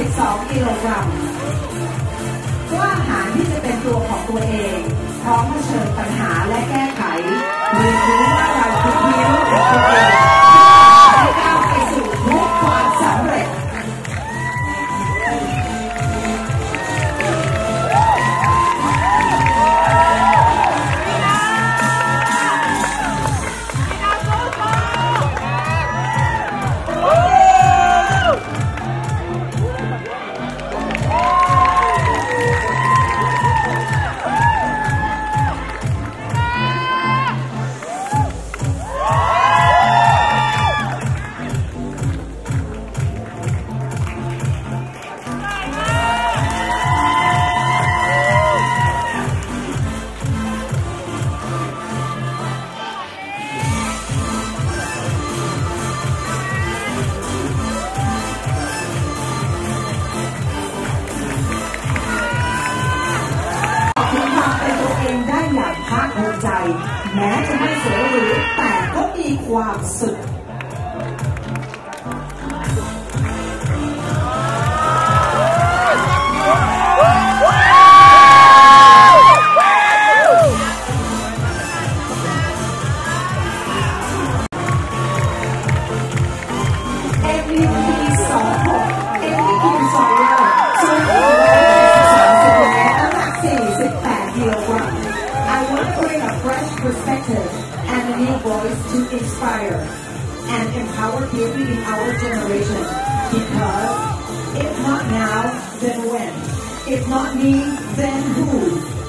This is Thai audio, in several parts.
12 กิโลกรัมว่าอาหารที่จะเป็นตัวของตัวเอง พร้อมเผชิญปัญหาและแก้ไขเรียนรู้ว่า ภาคภูมิใจ แม้จะไม่สวยหรูแต่ก็มีความสุข MVP 26 voice to inspire and empower beauty in our generation because if not now then when? If not me then who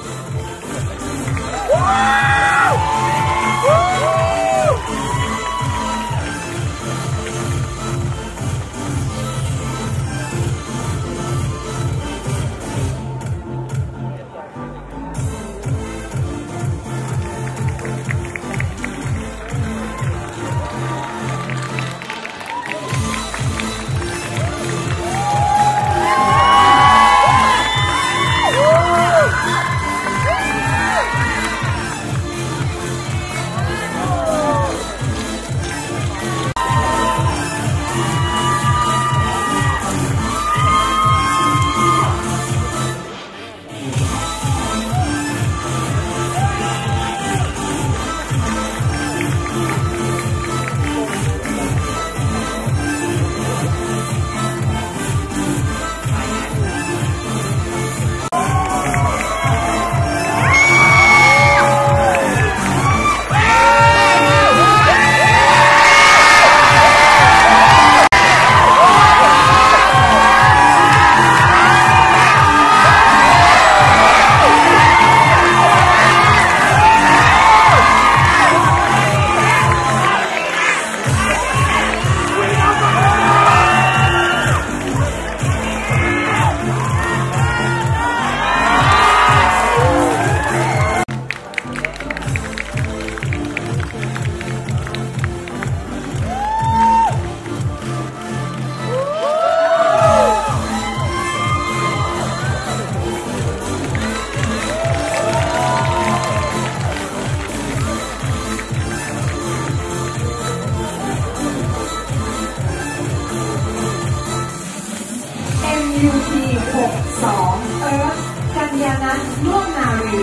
านล่วงนารี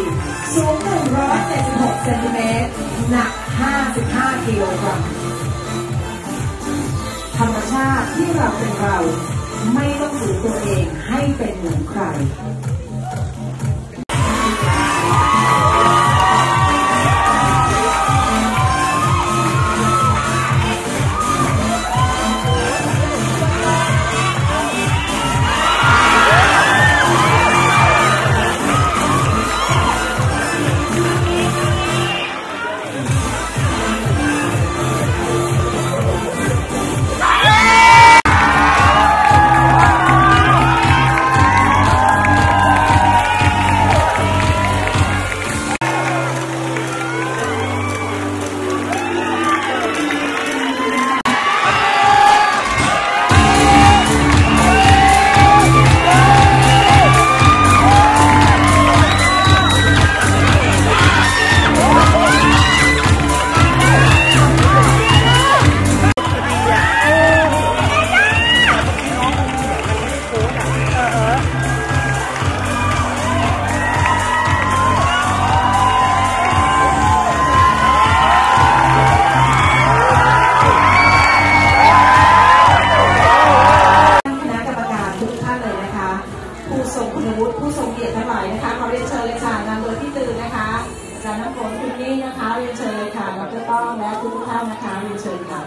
สูง 176 เซนติเมตร หนัก 55 กิโลกรัม ธรรมชาติที่เราเป็นเรา ไม่ต้องถือตัวเองให้เป็นเหมือนใคร นคะขอเรียนเชิญเลยค่ะนำโดยที่ตื่นนะคะจากน้ำฝนคุณนี่นะคะเรียนเชิญเลยค่ะดรต้องและทุกท่านนะคะเรียนเชิญค่ะ